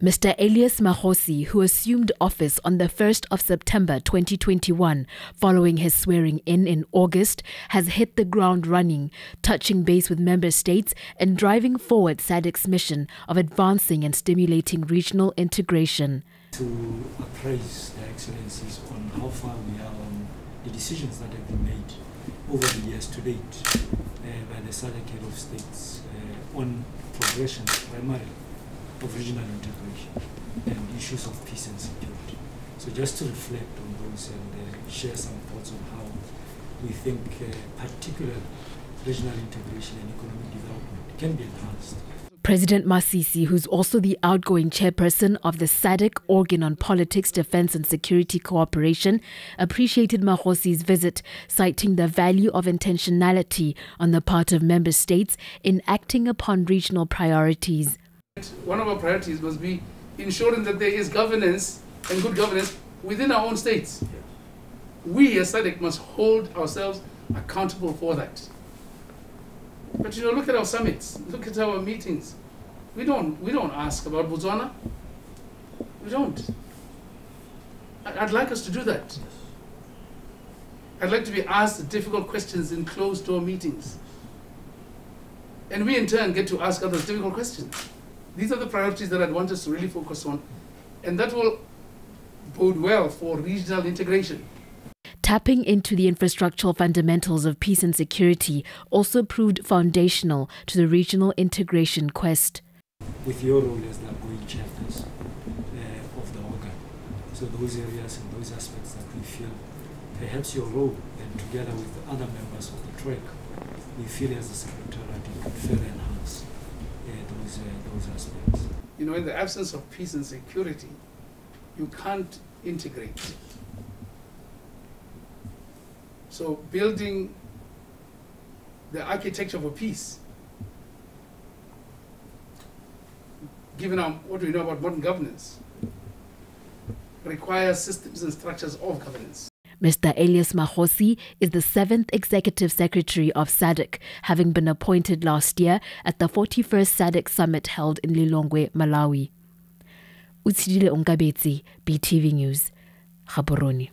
Mr. Elias Magosi, who assumed office on the 1st of September 2021 following his swearing in in August, has hit the ground running, touching base with member states and driving forward SADC's mission of advancing and stimulating regional integration. To appraise the excellencies on how far we are on the decisions that have been made over the years to date uh, by the SADC head of states uh, on progression primarily of regional integration and issues of peace and security. So just to reflect on those and uh, share some thoughts on how we think uh, particular regional integration and economic development can be enhanced. President Masisi, who's also the outgoing chairperson of the SADC Organ on Politics, Defense and Security Cooperation, appreciated Magosi's visit, citing the value of intentionality on the part of member states in acting upon regional priorities. One of our priorities must be ensuring that there is governance and good governance within our own states. We as SADC must hold ourselves accountable for that. But you know, look at our summits, look at our meetings. We don't, we don't ask about Botswana. We don't. I'd like us to do that. I'd like to be asked difficult questions in closed door meetings. And we in turn get to ask others difficult questions. These are the priorities that I'd want us to really focus on. And that will bode well for regional integration. Tapping into the infrastructural fundamentals of peace and security also proved foundational to the regional integration quest. With your role as the outgoing chapters uh, of the organ, so those areas and those aspects that we feel perhaps your role and together with the other members of the TREC, we feel as a secretariat you could further enhance those, uh, those aspects. You know, in the absence of peace and security, you can't integrate. So building the architecture for peace, given what we know about modern governance, requires systems and structures of governance. Mr. Elias Magosi is the seventh executive secretary of SADC, having been appointed last year at the 41st SADC summit held in Lilongwe, Malawi. Utsidile Ongabetsi, BTV News, Gaborone.